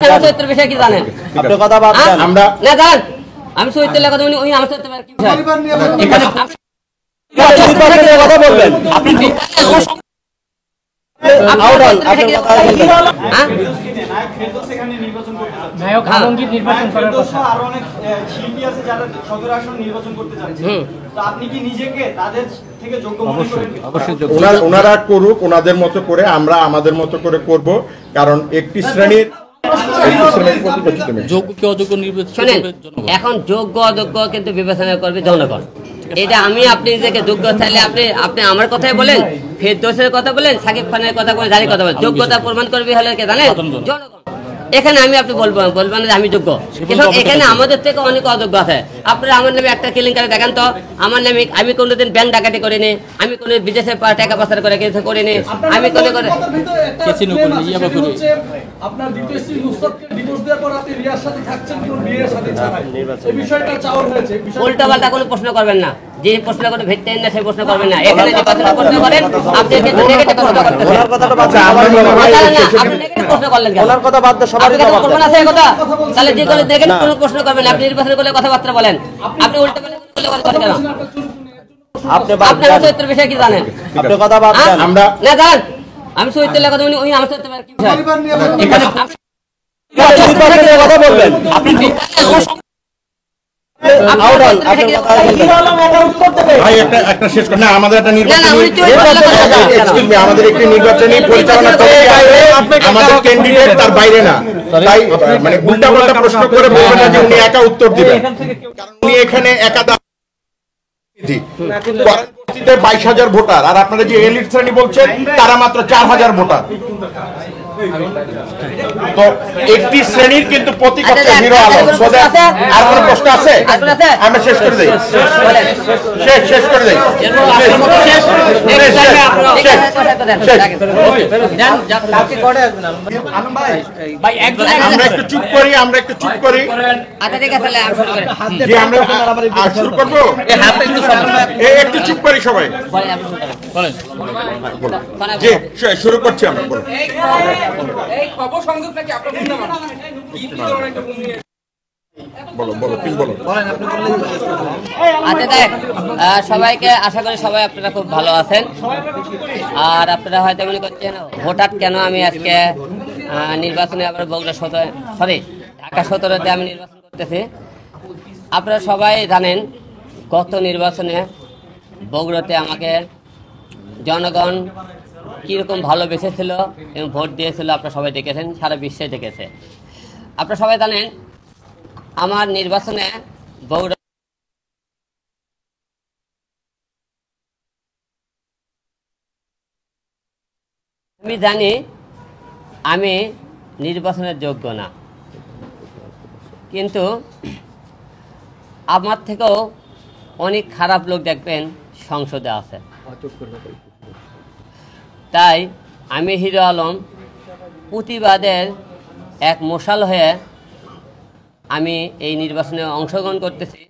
চরিত্রের বিষয়ে কি জানেন? আপনি কথা বাদ? দেন। আমরা না আমি চরিত্রের কথা উনি আমার চরিত্রের কি বিষয় কথা বলবেন। আপনি ওনারা করুক ওনাদের মতো করে আমরা আমাদের মতো করে করব কারণ একটি শ্রেণির যোগ্য অযোগ্য নির্বাচন। এখন যোগ্য অযোগ্য কিন্তু বিবেচনা করবে জনগণ এটা আমি আপনি নিজেকে যোগ্য চাইলে আপনি আপনি আমার কথাই বলেন ফের দোষের কথা বলেন সাকিব খানের কথা বলেন যারই কথা বলেন যোগ্যতা প্রমাণ করবে হলে কে জানেন জনগণ। এখানে আমি আপনি বলব বলবেন যে আমি যোগ্য। কিন্তু এখানে আমাদের থেকে অনেক অযোগ্য আছে। আপনারা আমার নামে একটা কেলেঙ্কারি দেখেন তো। আমার নামে আমি কোনোদিন ব্যাংক ডাকাতি করিনি। আমি কোনো বিদেশে পা- টাকা পাচার করে কিছু করিনি। আমি কোনো করে কেসিনো করে, ইয়াবা করে। আপনার দ্বিতীয় স্ত্রী নুসরাতকে ডিভোর্স দেওয়ার পর আপনি রিয়ার সাথে থাকছেন কোনো বিয়ের সাথে ছাড়াই। এই বিষয়টা চাওয়ার হয়েছে। উল্টা পাল্টা কোনো প্রশ্ন করবেন না। যে প্রশ্ন করে ভিত্তি না সেই প্রশ্ন করবেন না এখানে যে কথাটা প্রশ্ন করেন আপনি কিন্তু নেগেটিভ প্রশ্ন করতেছেন ওনার কথাটা বাদ আচ্ছা, মনে হয় শেষে- আপনি নেগেটিভ প্রশ্ন করলেন কেন ওনার কথা বাদ সবারই আপনার কাছে জবাব প্রমাণ আছে কথা তাহলে যে কোনো নেগেটিভ কোনো প্রশ্ন করবেন না। আপনি নির্বাচন করলে কথাবার্তা বলেন আপনি উল্টা পাল্টা করলে কথা বলেন কেন আপনি বাদ দাও আপনি চরিত্রের বিষয়ে কি জানেন আপনি কথা বাদ হ্যাঁ? দেন আমরা না জান আমি চরিত্রের কথা বলি উনি আমার চরিত্রের কি বিষয় এখানে কথা বলবেন আপনি আমাদের একটা নির্বাচনী উনি চলে গেলেন কেন? Excuse me, আমাদের একটি নির্বাচনী পরিচালনা আমাদের ক্যান্ডিডেট তার বাইরে না। তাই মানে উল্টা পাল্টা প্রশ্ন করে বলবেন না যে উনি একা উত্তর দিবেন। কারণ উনি এখানে একা বাইশ হাজার ভোটার আর আপনারা যে এলিট শ্রেণি বলছেন তারা মাত্র চার হাজার ভোটার। তো একটি শ্রেণির কিন্তু আচ্ছা, হিরো আলম আচ্ছা, আছে? আর কোনো প্রশ্ন আছে? আমরা শেষ করে দিই শেষ শেষ করে দিই আমরা একটু চুপ করি আমরা একটু চুপ করি আচ্ছা ঠিক আছে তাহলে আমি শুরু করি যে আমরা শুরু করব একটু চুপ করি সবাই শুরু। বলেন বলেন, বলো বলো তুমি বলো। আচ্ছা দেখ সবাইকে আশা করি সবাই আপনারা খুব ভালো আছেন। আর আপনারা হয়তো মনে করছেন হঠাৎ কেন আমি আজকে নির্বাচনে আবার বগুড়া সতেরো সরি ঢাকা সতেরোতে আমি নির্বাচন করতেছি। আপনারা সবাই জানেন গত নির্বাচনে বগুড়াতে আমাকে জনগণ কীরকম ভালোবেসেছিল এবং ভোট দিয়েছিল আপনারা সবাই দেখেছেন, সারা বিশ্বে দেখেছে। আপনারা সবাই জানেন, আমার নির্বাচনে বগুড়া আমি জানি, আমি নির্বাচনের যোগ্য না। কিন্তু আমার থেকেও অনেক খারাপ লোক দেখবেন সংসদে আছে। তাই আমি হিরো আলম প্রতিবাদের এক মশাল হয়ে আমি এই নির্বাচনে অংশগ্রহণ করতেছি।